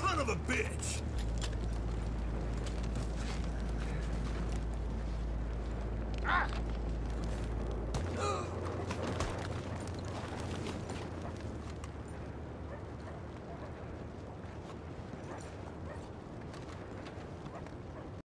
son of a bitch! Ah!